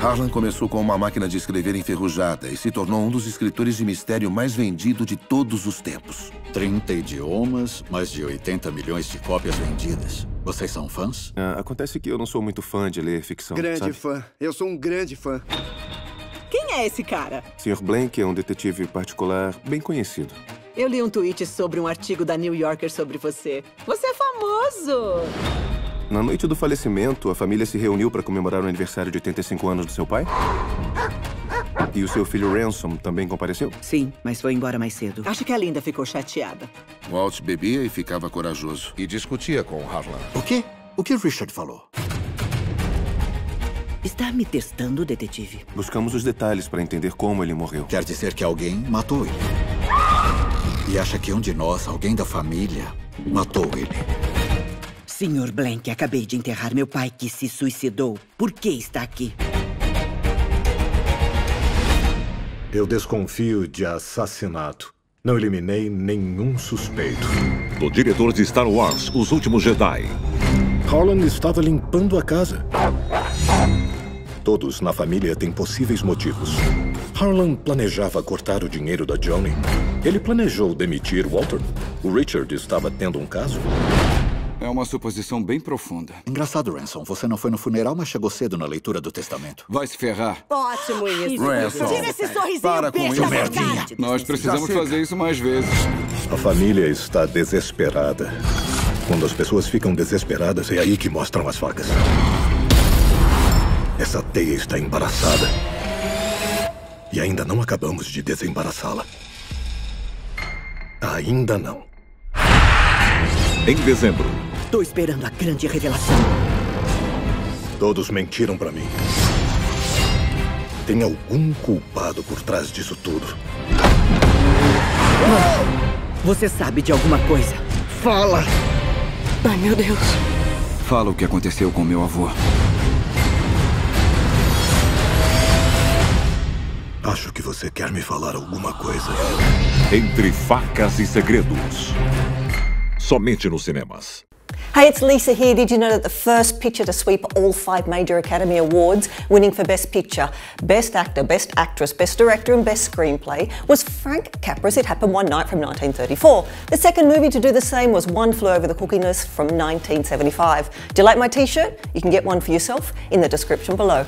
Harlan começou com uma máquina de escrever enferrujada e se tornou um dos escritores de mistério mais vendido de todos os tempos. 30 idiomas, mais de 80 milhões de cópias vendidas. Vocês são fãs? Ah, acontece que eu não sou muito fã de ler ficção. Grande sabe? fã. Eu sou um grande fã. Quem é esse cara? Sr. Blank é um detetive particular bem conhecido. Eu li um tweet sobre um artigo da New Yorker sobre você. Você é famoso! Na noite do falecimento, a família se reuniu para comemorar o aniversário de 85 anos do seu pai? E o seu filho Ransom também compareceu? Sim, mas foi embora mais cedo. Acho que a Linda ficou chateada. Walt bebia e ficava corajoso. E discutia com Harlan. O quê? O que Richard falou? Está me testando, detetive? Buscamos os detalhes para entender como ele morreu. Quer dizer que alguém matou ele. E acha que um de nós, alguém da família, matou ele. Senhor Blank, acabei de enterrar meu pai que se suicidou. Por que está aqui? Eu desconfio de assassinato. Não eliminei nenhum suspeito. Do diretor de Star Wars, Os Últimos Jedi. Harlan estava limpando a casa. Todos na família têm possíveis motivos. Harlan planejava cortar o dinheiro da Johnny. Ele planejou demitir Walter. O Richard estava tendo um caso. É uma suposição bem profunda. Engraçado, Ransom. Você não foi no funeral, mas chegou cedo na leitura do testamento. Vai se ferrar. Ótimo isso. Ransom, Tira esse sorrisinho para com isso, merdinha. Nós precisamos fazer isso mais vezes. A família está desesperada. Quando as pessoas ficam desesperadas, é aí que mostram as facas. Essa teia está embaraçada. E ainda não acabamos de desembaraçá-la. Ainda não. Em dezembro, Tô esperando a grande revelação. Todos mentiram pra mim. Tem algum culpado por trás disso tudo. Você sabe de alguma coisa? Fala! Ai, meu Deus. Fala o que aconteceu com meu avô. Acho que você quer me falar alguma coisa. Entre Facas e Segredos. Somente nos cinemas. Hey, it's Lisa here. Did you know that the first picture to sweep all five major Academy Awards, winning for Best Picture, Best Actor, Best Actress, Best Director, and Best Screenplay, was Frank Capra's It Happened One Night from 1934? The second movie to do the same was One Flew Over the Cuckoo Nest from 1975. Do you like my t shirt? You can get one for yourself in the description below.